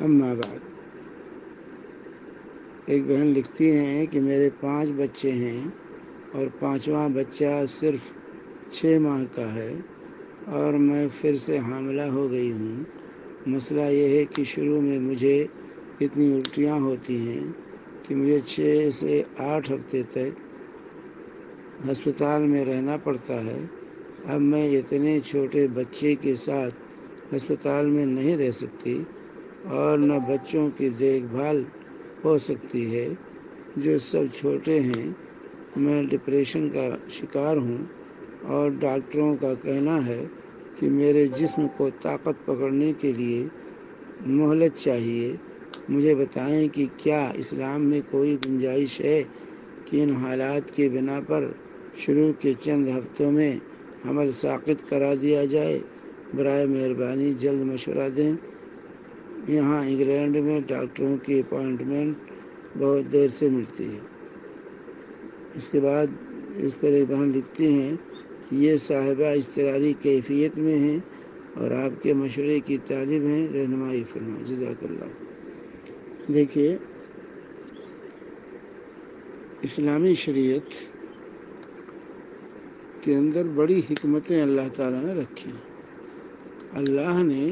अम्मा बाद एक बहन लिखती हैं कि मेरे पांच बच्चे हैं और पांचवा बच्चा सिर्फ छः माह का है और मैं फिर से हामिला हो गई हूँ मसला यह है कि शुरू में मुझे इतनी उल्टियाँ होती हैं कि मुझे छः से आठ हफ़्ते तक अस्पताल में रहना पड़ता है। अब मैं इतने छोटे बच्चे के साथ अस्पताल में नहीं रह सकती और न बच्चों की देखभाल हो सकती है। जो सब छोटे हैं, मैं डिप्रेशन का शिकार हूँ और डॉक्टरों का कहना है कि मेरे जिस्म को ताकत पकड़ने के लिए मोहलत चाहिए। मुझे बताएँ कि क्या इस्लाम में कोई गुंजाइश है कि इन हालात के बिना पर शुरू के चंद हफ्तों में हमल साकित करा दिया जाए? बरए मेहरबानी, जल्द मशवरा दें। यहाँ इंग्लैंड में डॉक्टरों की अपॉइंटमेंट बहुत देर से मिलती है। इसके बाद इस पर एक बहन लिखती हैं कि ये साहिबा इसतरारी कैफियत में हैं और आपके मशवरे की तालिब हैं। रहनुमाई फरमा। जजाकल्ला देखिए, इस्लामी शरीयत के अंदर बड़ी हिकमतें अल्लाह ताला ने रखी अल्लाह ने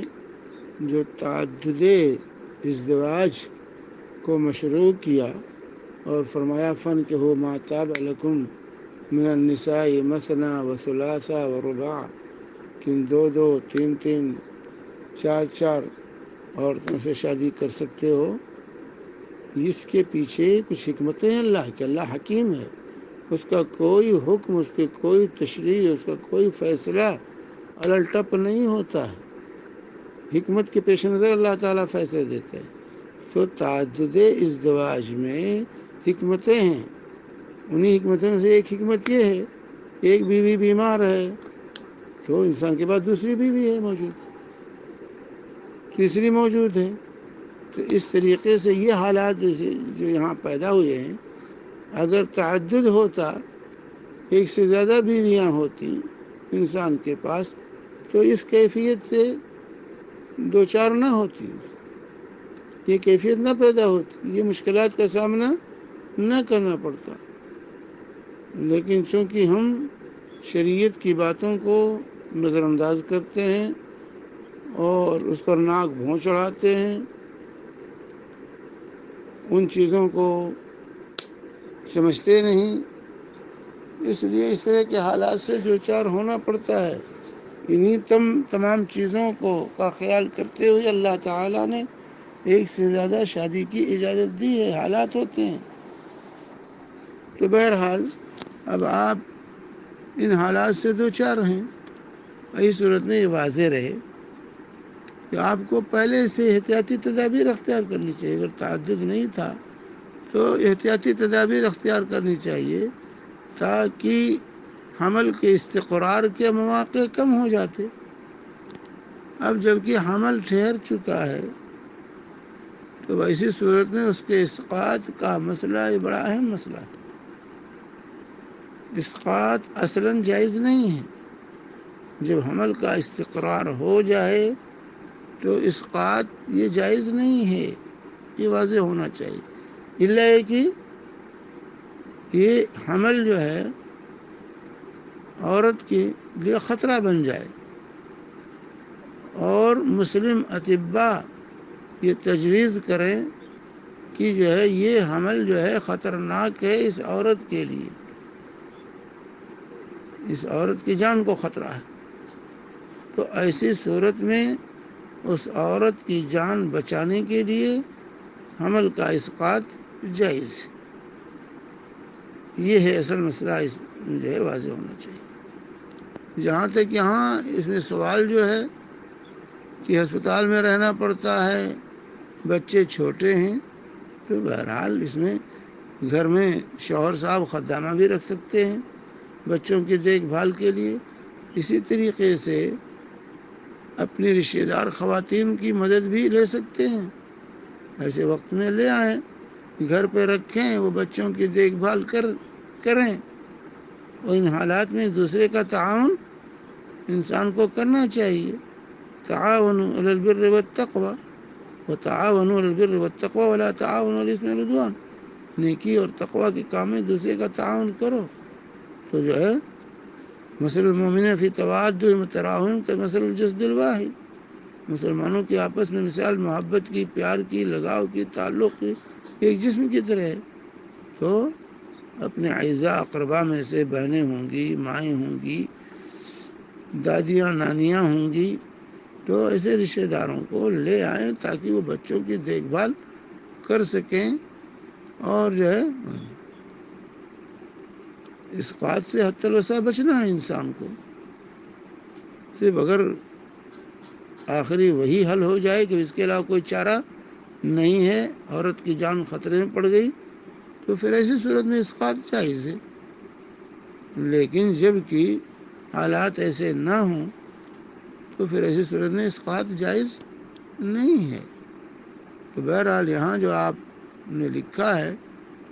जो तद इजदवाज को मशरू किया और फरमाया, फ़न के हो माताब अलकुम मिनसाई मसना व सुलासा व रुबा। किन दो दो, तीन तीन, चार चार औरतों से शादी कर सकते हो इसके पीछे कुछ हमतें हैं, अल्लाह के, अल्लाह हकीम है। उसका कोई हुक्म, उसके कोई तशरी उसका कोई फैसला अलटप नहीं होता है। हमत के पेश नज़र अल्लाह ताला फैसले देते हैं। तो ताद इजदवाज में हमतें हैं। उन्हीं हमतों से एक हमत ये है, एक बीवी बीमार है तो इंसान के पास दूसरी बीवी है मौजूद। तीसरी मौजूद है। तो इस तरीके से ये हालात जैसे जो यहाँ पैदा हुए हैं, अगर तद होता, एक से ज़्यादा बीवियाँ होती इंसान के पास तो इस कैफियत से दो चार ना होती। ये कैफियत ना पैदा होती, ये मुश्किल का सामना न करना पड़ता। लेकिन चूँकि हम शरीयत की बातों को नज़रअंदाज करते हैं और उस पर नाक भों चढ़ाते हैं उन चीज़ों को समझते नहीं। इसलिए इस तरह के हालात से जो चार होना पड़ता है। इन्हीं तम, तमाम चीज़ों को का ख्याल करते हुए अल्लाह ताला ने एक से ज़्यादा शादी की इजाज़त दी है। हालात होते हैं। तो बहरहाल, अब आप इन हालात से दो चार हैं इस सूरत में ये वाजे रहे। कि आपको पहले से एहतियाती तदाबीर अख्तियार करनी चाहिए। अगर तद नहीं था तो एहतियाती तदाबीर अख्तियार करनी चाहिए ताकि हमल के इस्तरार के मौक़े कम हो जाते। अब जबकि हमल ठहर चुका है तो वैसी सूरत में उसके इसकात का मसला ये बड़ा अहम मसला है। इसकात असला जायज़ नहीं है। जब हमल का इस्तरार हो जाए तो इसकात ये जायज़ नहीं है। ये वाज होना चाहिए। इला कि ये हमल जो है, औरत के लिए ख़तरा बन जाए। और मुस्लिम अतिबा ये तजवीज़ करें कि जो है, ये हमल जो है ख़तरनाक है इस औरत के लिए। इस औरत की जान को ख़तरा है। तो ऐसी सूरत में उस औरत की जान बचाने के लिए हमल का इसकात जायज़ ये है असल मसला इस, जो है वाज होना चाहिए। जहाँ तक यहाँ इसमें सवाल जो है कि अस्पताल में रहना पड़ता है, बच्चे छोटे हैं तो बहरहाल इसमें घर में शोहर साहब ख़द्दामा भी रख सकते हैं बच्चों की देखभाल के लिए। इसी तरीके से अपनी रिश्तेदार ख़वातीन की मदद भी ले सकते हैं। ऐसे वक्त में ले आए, घर पे रखें, वो बच्चों की देखभाल कर, करें। और इन हालात में दूसरे का ताउन इंसान को करना चाहिए। तावन बिर तकवा, व तावन बिर व तकवा, वाला तावन इसमें रुदवान। नेकी और तकवा के काम में दूसरे का ताउन करो। तो जो है मसल मोमिन फ़ी तवाद तराहम के मसल जसदिल वाहिद। मुसलमानों की आपस में मिसाल, मोहब्बत की, प्यार की, लगाव की, ताल्लुक़ की, एक जिस्म की तरह है। तो अपने अज़ा अकरबा में से बहनें होंगी, माएँ होंगी, दादियाँ, नानियाँ होंगी तो ऐसे रिश्तेदारों को ले आए ताकि वो बच्चों की देखभाल कर सकें और जो है इस बात से हत्या बचना है इंसान को। सिर्फ़ अगर आखिरी वही हल हो जाए कि इसके अलावा कोई चारा नहीं है, औरत की जान खतरे में पड़ गई तो फिर ऐसी सूरत में इसकात जायज़ है लेकिन जबकि हालात ऐसे ना हों तो फिर ऐसी सूरत में इसकात जायज़ नहीं है। तो बहरहाल यहाँ जो आपने लिखा है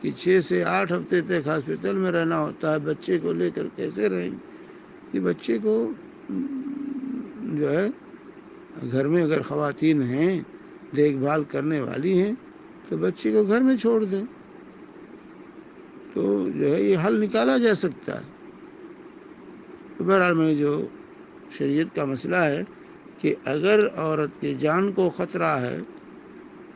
कि छः से आठ हफ़्ते तक हॉस्पिटल में रहना होता है, बच्चे को लेकर कैसे रहेंगे कि बच्चे को जो है, घर में अगर ख़वातीन हैं, देखभाल करने वाली हैं तो बच्चे को घर में छोड़ दें। तो जो है, ये हल निकाला जा सकता है। तो बहरहाल में जो शरीयत का मसला है कि अगर औरत की जान को ख़तरा है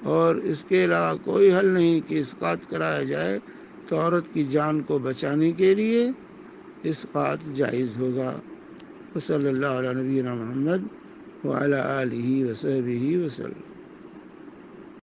और इसके अलावा कोई हल नहीं कि इसकात कराया जाए तो औरत की जान को बचाने के लिए इसकात जायज़ होगा। वसल नबीना मोहम्मद वाला आलिhi वसहबिhi वसल्लम।